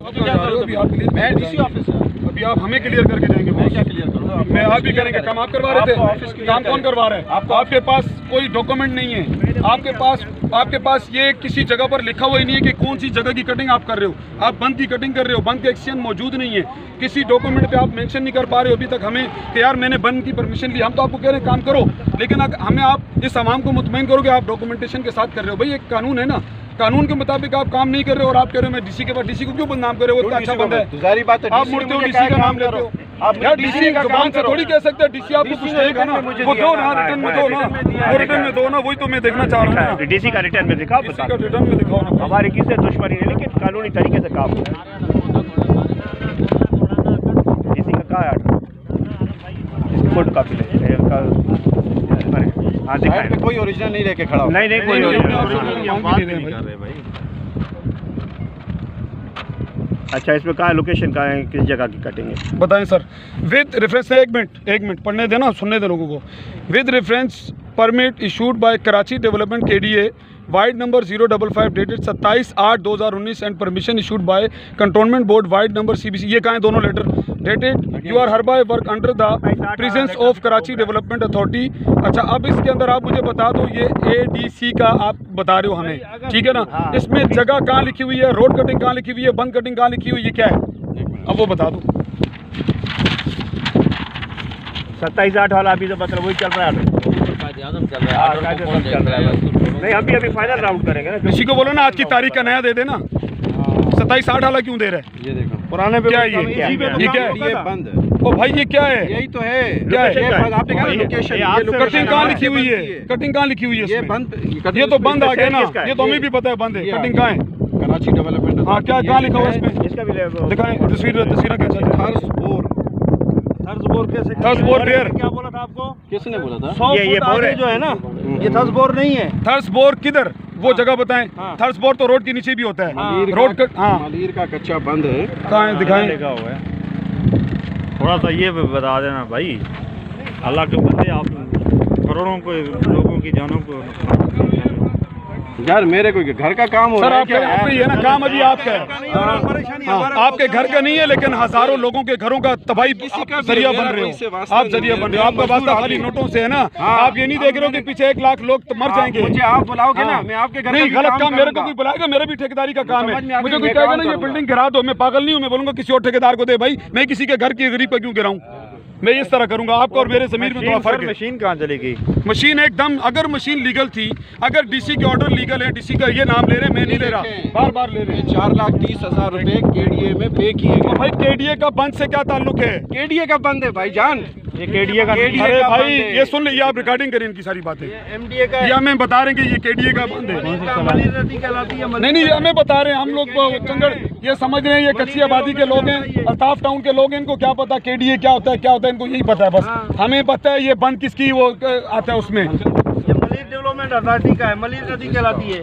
میں D C office ہے ابھی آپ ہمیں کلیئر کر کے جائیں گے میں کیا کلیئر کروں میں آپ بھی کریں گے۔ کام آپ کروا رہے تھے؟ کام کون کروا رہا ہے؟ آپ کے پاس کوئی ڈاکومنٹ نہیں ہے۔ آپ کے پاس آپ کے پاس یہ کسی جگہ پر لکھا ہوا ہی نہیں ہے کہ کون سی جگہ کی کٹنگ آپ کر رہے ہو۔ آپ بند کی کٹنگ کر رہے ہو۔ بند کے ایکسچینج موجود نہیں ہے۔ کسی ڈاکومنٹ پہ آپ مینشن نہیں کر پا رہے ہو۔ ابھی تک ہمیں کہ یار میں نے بند کی پرمیشن لی۔ ہم تو آپ کو کہہ رہے ہیں کام کرو۔ لیکن ہمیں آپ اس عوام کو مطمئن کرو کہ آپ ڈاکومنٹیشن کے ساتھ کر رہے ہو۔ بھائی ایک قانون ہے نا۔ قانون کے مطابق آپ کام نہیں کر رہے اور آپ کہہ رہے ہو میں ڈی سی کے بعد ڈی سی کو کیوں بدنام کر رہے ہو؟ اتنا اچھا بندہ ہے۔ آپ مڑتے ہو ڈی سی کا نام لیتے ہو۔ یار ڈی سی زبان سے تھوڑی کہہ سکتے ہیں ڈی سی آپ کو کچھ گا نا۔ وہ دو نا ریٹرن میں دو نا۔ وہ ریٹرن میں دو نا وہی تو میں دیکھنا چاہ رہا ہوں ڈی سی کا ریٹرن میں دکھاؤ ڈی سی کا ریٹرن میں دکھاؤ ہماری کسی سے دشمنی نہیں لیکن قانونی طریقے سے کام ڈی سی کا کہا ہے اس کی فوٹو کاپی لے ہاں دکھائیں۔ کوئی اوریجنل نہیں لے کے کھڑا ہو۔ نہیں نہیں کوئی نہیں، اور نہیں، نہیں، اچھا اس میں کہاں ہے لوکیشن کہاں ہے؟ کس جگہ کی کٹنگ ہے؟ بتائیں سر۔ ود ریفرنس ایک منٹ ایک منٹ پڑھنے دینا سننے دے لوگوں کو۔ With reference permit issued by Karachi development K D A vide number zero double five dated ستائیس آٹھ دو ہزار انیس and permission issued by cantonment board vide number C B C یہ کہاں ہیں دونوں letter dated you are her by work under the presence of Karachi development authority اچھا اب اس کے اندر آپ مجھے بتا دو یہ اے ڈی سی کا آپ بتا رہے ہو ہمیں. ٹھیک ہے نا؟ اس میں جگہ کہاں لکھی ہوئی ہے؟ روڈ کٹنگ کہاں لکھی ہوئی ہے؟ بند کٹنگ کہاں لکھی ہوئی ہے؟ یہ کیا ہے؟ اب وہ بتا دو۔ ستائیس آٹھ والا ابھی تو مطلب وہی چل رہا ہے۔ ہاں، قاعدے سے چل رہا ہے۔ نہیں ابھی ابھی فائنل راؤنڈ کریں گے نا۔ کسی کو بولو نا آج کی تاریخ کا نیا دے دے نا ستائیس آٹھ والا کیوں دے رہے؟ یہ دیکھو۔ پرانے کیا ہے یہ؟ یہ کیا ہے؟ یہ بند ہے۔ او بھائی یہ کیا ہے؟ یہی تو ہے۔ کیا ہے؟ آپ نے کہا لوکیشن کٹنگ کہاں لکھی ہوئی ہے؟ کٹنگ کہاں لکھی ہوئی ہے یہ اس میں؟ بند یہ تو بند آ گیا نا؟ یہ تو ہمیں بھی پتہ ہے بند ہے۔ کٹنگ کہاں ہے؟ کراچی ڈیولپمنٹ ہاں کیا کہاں لکھا ہوا ہے۔ اس بھی لے دکھائیں تصویر تصویریں کیسا ہے؟ ہرس بور تھرس بور کیا بولا تھا آپ کو؟ کس نے بولا تھا؟ یہ یہ بور ہے۔ جو ہے نا یہ تھرس بور نہیں ہے۔ تھرس بور کدھر؟ وہ جگہ بتائیں۔ تھرس بور تو روڈ کے نیچے بھی ہوتا ہے۔ مالیر روڈ کا ہاں۔ مالیر کا کچا بند ہے۔ کہاں ہے؟ دکھائیں۔ لکھا ہوا ہے۔ تھوڑا سا یہ بتا دینا بھائی۔ اللہ کے بندے آپ کروڑوں کو لوگوں کی جانوں کو یار میرے کوئی گھر کا کام ہو سر رہا ہے کا کا یہ نا کام ابھی آپ کا ہے ہاں۔ آپ کے گھر کا نہیں ہے لیکن ہزاروں لوگوں کے گھروں کا تباہی کا ذریعہ بن رہے ہو۔ آپ ذریعہ بن رہے ہو۔ آپ کا واسطہ خالی نوٹوں سے ہے نا۔ ہاں، آپ یہ نہیں دیکھ رہے ہو کہ پیچھے ایک لاکھ لوگ مر جائیں گے۔ مجھے آپ بلاؤ گے نا ہاں۔ میں آپ کے گھر نہیں کا غلط کام میرے کو کوئی۔ بلائے گا میرا بھی ٹھیکیداری کا کام ہے۔ مجھے کوئی کہے گا نا یہ۔ بلڈنگ گرا دو میں پاگل نہیں ہوں میں بولوں گا کسی اور ٹھیکیدار کو دے بھائی میں کسی کے گھر کی غریب پہ کیوں گراؤں؟ میں اس طرح کروں گا آپ کا اور میرے ضمیر میں تھوڑا فرق ہے۔ مشین کہاں چلے گی مشین ایک دم اگر مشین لیگل تھی اگر ڈی سی کے آرڈر لیگل ہے ڈی سی کا یہ نام لے رہے ہیں میں نہیں لے رہا۔ بار بار لے رہے ہیں۔ چار لاکھ تیس ہزار روپے کے ڈی اے میں پے کیے گئے۔ بھائی کے ڈی اے کا بند سے کیا تعلق ہے؟ کے ڈی اے کا بند ہے بھائی جان۔ یہ کے ڈی اے کا KDA ارے کا بھائی بند ہے۔ یہ سن لیں یہ آپ ریکارڈنگ کریں ان کی ساری باتیں۔ ایم ڈی اے کا یہ ہمیں بتا رہے ہیں کہ یہ کے ڈی اے کا بند ہے۔ نہیں نہیں ہمیں بتا رہے ہیں۔ ہم لوگ چنگڑ یہ سمجھ رہے ہیں یہ کچی آبادی کے لوگ ہیں الطاف ٹاؤن کے لوگ ہیں ان کو کیا پتا کے ڈی اے کیا ہوتا ہے کیا ہوتا ہے ان کو یہی پتا ہے بس ہمیں پتا ہے یہ بند کس کی وہ آتا ہے اس میں۔ یہ ملیر ڈیولپمنٹ اتھارٹی کا ہے ملیر ندی کہلاتی ہے۔